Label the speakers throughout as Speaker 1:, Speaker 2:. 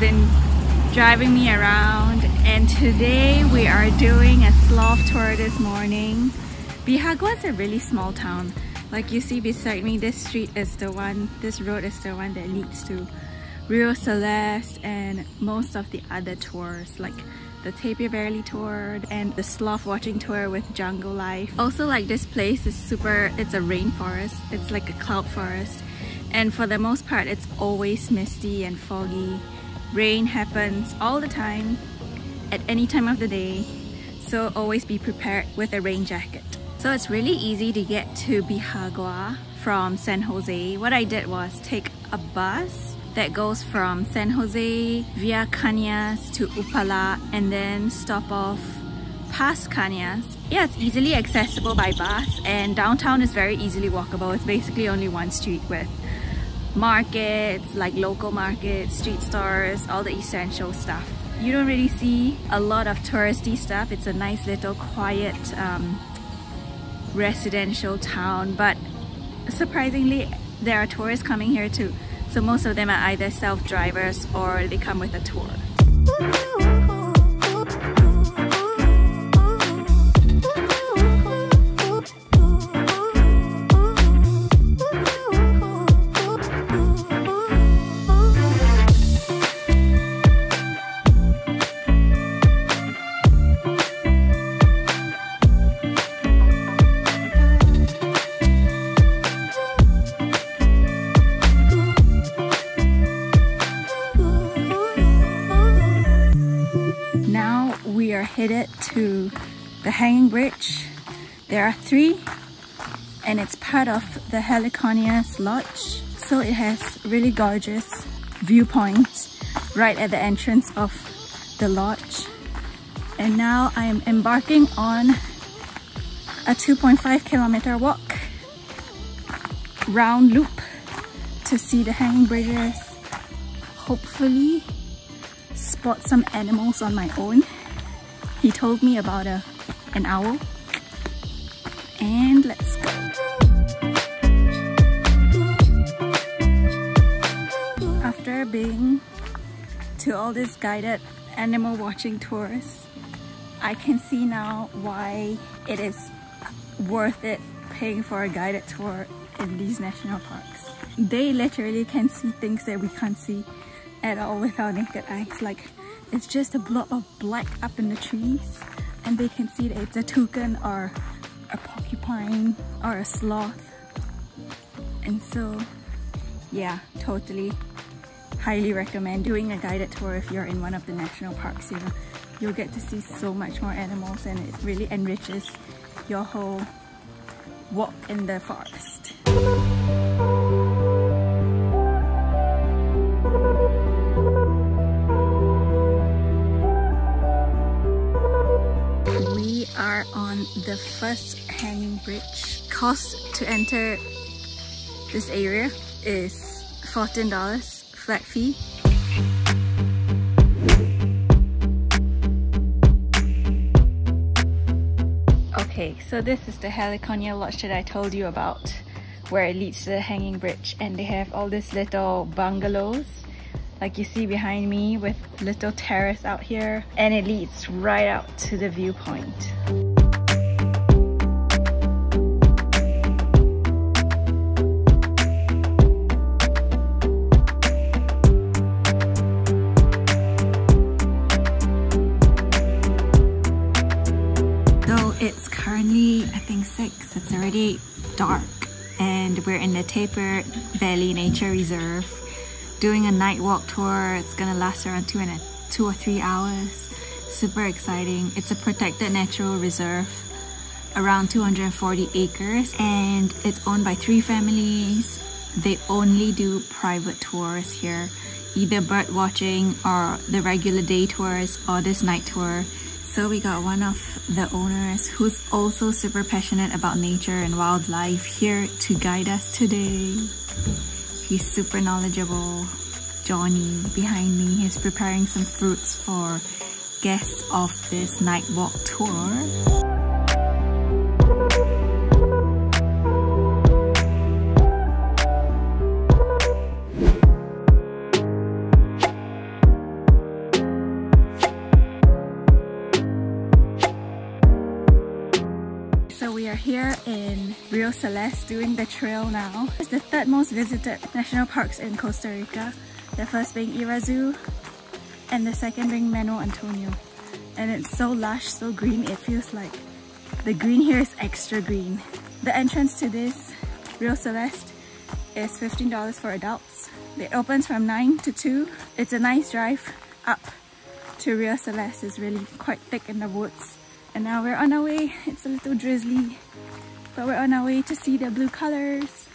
Speaker 1: been driving me around and today we are doing a sloth tour this morning. Bijagua is a really small town. Like you see beside me, this street is the one, this road is the one that leads to Rio Celeste and most of the other tours like the Tapir Valley tour and the sloth watching tour with Jungle Life. Also like this place is super, it's a rainforest. It's like a cloud forest and for the most part it's always misty and foggy rain happens all the time at any time of the day so always be prepared with a rain jacket so it's really easy to get to Bijagua from San Jose what I did was take a bus that goes from San Jose via Cañas to Upala and then stop off past Cañas. Yeah, it's easily accessible by bus and downtown is very easily walkable. It's basically only one street with markets, like local markets, street stores, all the essential stuff. You don't really see a lot of touristy stuff. It's a nice little quiet um, residential town, but surprisingly, there are tourists coming here too. So most of them are either self-drivers or they come with a tour. Headed to the hanging bridge. There are three and it's part of the Heliconias Lodge. So it has really gorgeous viewpoints right at the entrance of the lodge. And now I am embarking on a 2.5 kilometer walk round loop to see the hanging bridges. Hopefully spot some animals on my own. He told me about a, an owl. And let's go. After being to all these guided animal watching tours, I can see now why it is worth it paying for a guided tour in these national parks. They literally can see things that we can't see at all with our naked eyes. Like it's just a blob of black up in the trees and they can see that it's a toucan or a porcupine or a sloth. And so yeah totally highly recommend doing a guided tour if you're in one of the national parks. Know you'll get to see so much more animals and it really enriches your whole walk in the forest the first hanging bridge. Cost to enter this area is $14 flat fee. Okay, so this is the Heliconia Lodge that I told you about where it leads to the hanging bridge and they have all these little bungalows like you see behind me with little terrace out here and it leads right out to the viewpoint. It's already dark and we're in the Tapir Valley Nature Reserve doing a night walk tour. It's gonna last around two and a, two or three hours. Super exciting. It's a protected natural reserve around 240 acres and it's owned by three families. They only do private tours here, either bird watching or the regular day tours or this night tour. So we got one of the owners who's also super passionate about nature and wildlife here to guide us today. He's super knowledgeable. Johnny behind me, he's preparing some fruits for guests of this night walk tour. Rio Celeste doing the trail now. It's the third most visited national parks in Costa Rica. The first being Irazu and the second being Manuel Antonio. And it's so lush, so green, it feels like the green here is extra green. The entrance to this Rio Celeste is $15 for adults. It opens from 9 to 2. It's a nice drive up to Rio Celeste. It's really quite thick in the woods. And now we're on our way. It's a little drizzly, but we're on our way to see the blue colors.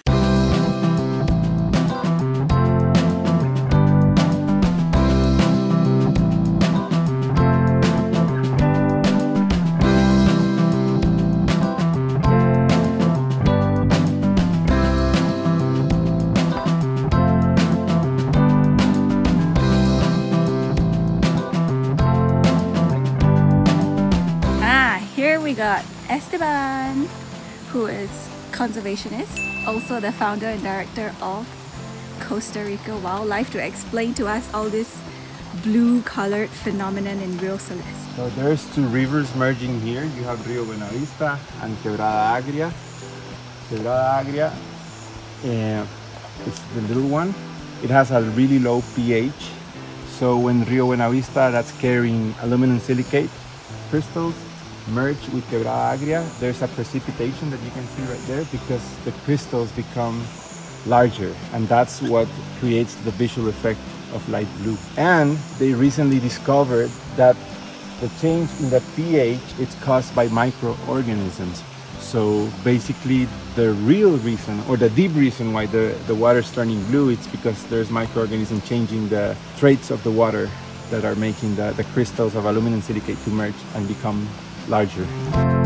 Speaker 1: Ah, here we got Esteban, who is conservationist, also the founder and director of Costa Rica Wildlife to explain to us all this blue colored phenomenon in Rio Celeste.
Speaker 2: So there's two rivers merging here. You have Rio Buenavista and Quebrada Agria. Quebrada Agria uh, is the little one. It has a really low pH. So when Rio Buenavista that's carrying aluminum silicate crystals merge with Quebrada Agria, there's a precipitation that you can see right there because the crystals become larger and that's what creates the visual effect of light blue. And they recently discovered that the change in the pH is caused by microorganisms. So basically the real reason or the deep reason why the, the water is turning blue it's because there's microorganisms changing the traits of the water that are making the, the crystals of aluminum silicate to merge and become larger.